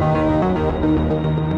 Música